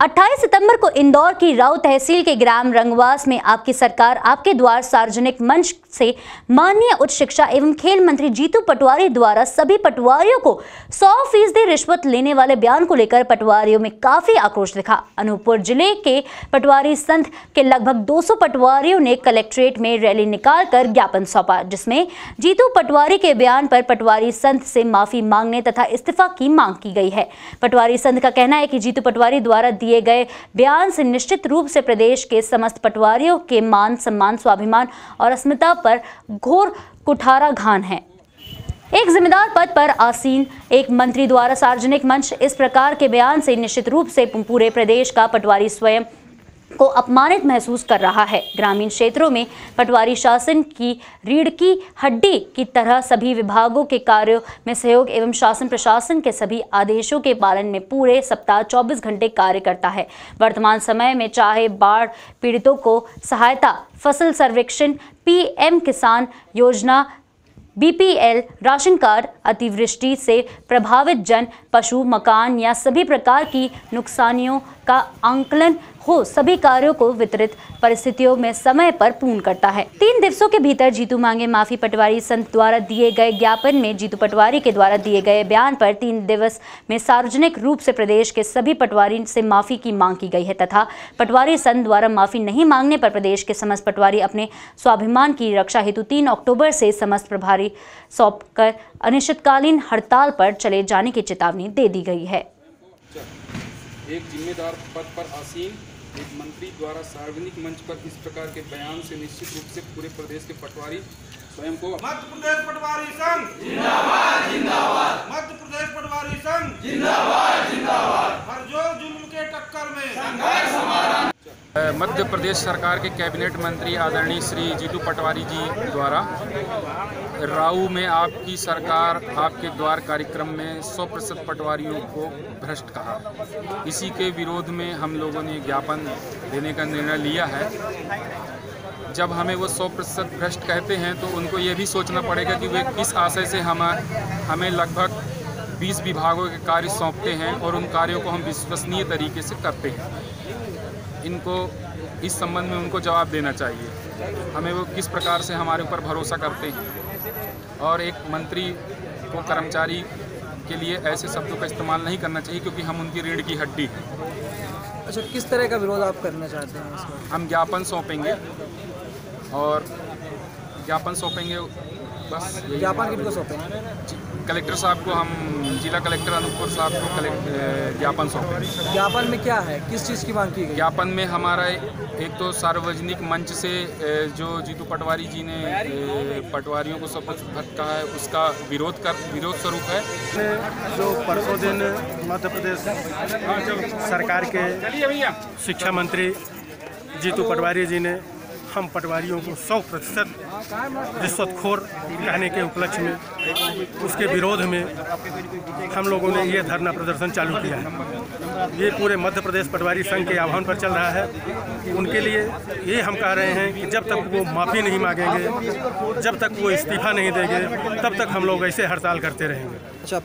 28 सितंबर को इंदौर की राव तहसील के ग्राम रंगवास में आपकी सरकार, आपके द्वार सार्वजनिक मंच से माननीय उच्च शिक्षा एवं खेल मंत्री जीतू पटवारी द्वारा सभी पटवारियों को 100 फ़ीसदी रिश्वत लेने वाले बयान को लेकर पटवारियों में काफ़ी आक्रोश दिखा। अनूपपुर ज़िले के पटवारी संघ के लगभग 200 पटवारियों ने कलेक्ट्रेट में रैली निकालकर ज्ञापन सौंपा, जिसमें जीतू पटवारी के बयान पर पटवारी संघ से माफ़ी मांगने तथा इस्तीफा की मांग की गई है। पटवारी संघ का कहना है कि जीतू पटवारी द्वारा दिए गए बयान से निश्चित रूप से प्रदेश के समस्त पटवारियों के मान सम्मान, स्वाभिमान और अस्मिता पर घोर कुठाराघान है। एक जिम्मेदार पद पर आसीन एक मंत्री द्वारा सार्वजनिक मंच इस प्रकार के बयान से निश्चित रूप से पूरे प्रदेश का पटवारी स्वयं को अपमानित महसूस कर रहा है। ग्रामीण क्षेत्रों में पटवारी शासन की रीढ़ की हड्डी की तरह सभी विभागों के कार्यों में सहयोग एवं शासन प्रशासन के सभी आदेशों के पालन में पूरे सप्ताह 24 घंटे कार्य करता है। वर्तमान समय में चाहे बाढ़ पीड़ितों को सहायता, फ़सल सर्वेक्षण, पीएम किसान योजना, बीपीएल, राशन कार्ड, अतिवृष्टि से प्रभावित जन, पशु, मकान या सभी प्रकार की नुकसानियों का आंकलन हो, सभी कार्यों को वितरित परिस्थितियों में समय पर पूर्ण करता है। तीन दिवसों के भीतर जीतू मांगे माफ़ी पटवारी संत द्वारा दिए गए ज्ञापन में जीतू पटवारी के द्वारा दिए गए बयान पर तीन दिवस में सार्वजनिक रूप से प्रदेश के सभी पटवारी से माफ़ी की मांग की गई है तथा पटवारी संघ द्वारा माफ़ी नहीं मांगने पर प्रदेश के समस्त पटवारी अपने स्वाभिमान की रक्षा हेतु तीन अक्टूबर से समस्त प्रभारी सौंप कर अनिश्चितकालीन हड़ताल पर चले जाने की चेतावनी दे दी गई है। एक जिम्मेदार पद पर आसीन एक मंत्री द्वारा सार्वजनिक मंच पर इस प्रकार के बयान से निश्चित रूप से पूरे प्रदेश के पटवारी स्वयं को मध्य प्रदेश पटवारी संघ जिंदाबाद जिंदाबाद मध्य प्रदेश पटवारी संघ जिंदाबाद जिंदाबाद हर ज़ोर जुल्म के टक्कर में संघर्ष अ, मध्य प्रदेश सरकार के कैबिनेट मंत्री आदरणीय श्री जीतू पटवारी जी द्वारा राऊ में आपकी सरकार, आपके द्वार कार्यक्रम में 100 प्रतिशत पटवारियों को भ्रष्ट कहा। इसी के विरोध में हम लोगों ने ज्ञापन देने का निर्णय लिया है। जब हमें वो 100 प्रतिशत भ्रष्ट कहते हैं तो उनको ये भी सोचना पड़ेगा कि वे किस आशय से हम, हमें लगभग 20 विभागों के कार्य सौंपते हैं और उन कार्यों को हम विश्वसनीय तरीके से करते हैं। इनको इस संबंध में उनको जवाब देना चाहिए। हमें वो किस प्रकार से हमारे ऊपर भरोसा करते हैं और एक मंत्री को कर्मचारी के लिए ऐसे शब्दों का इस्तेमाल नहीं करना चाहिए क्योंकि हम उनकी रीढ़ की हड्डी हैं। अच्छा किस तरह का विरोध आप करना चाहते हैं हम ज्ञापन सौंपेंगे और ज्ञापन सौंपेंगे बस ज्ञापन किनको सौंपेंगे? कलेक्टर साहब को हम जिला कलेक्टर अनूपपुर साहब को कलेक्ट ज्ञापन सौंपेंगे ज्ञापन में क्या है? किस चीज़ की मांग की गई? ज्ञापन में हमारा एक तो सार्वजनिक मंच से जो जीतू पटवारी जी ने पटवारियों को शपथ भक्त कहा है उसका विरोध कर विरोध स्वरूप है। जो परसों दिन मध्य प्रदेश सरकार के शिक्षा मंत्री जीतू पटवारी जी ने हम पटवारियों को 100 प्रतिशत रिश्वतखोर कहने के उपलक्ष्य में, उसके विरोध में हम लोगों ने ये धरना प्रदर्शन चालू किया है। ये पूरे मध्य प्रदेश पटवारी संघ के आह्वान पर चल रहा है। उनके लिए ये हम कह रहे हैं कि जब तक वो माफ़ी नहीं मांगेंगे, जब तक वो इस्तीफा नहीं देंगे, तब तक हम लोग ऐसे हड़ताल करते रहेंगे। अच्छा।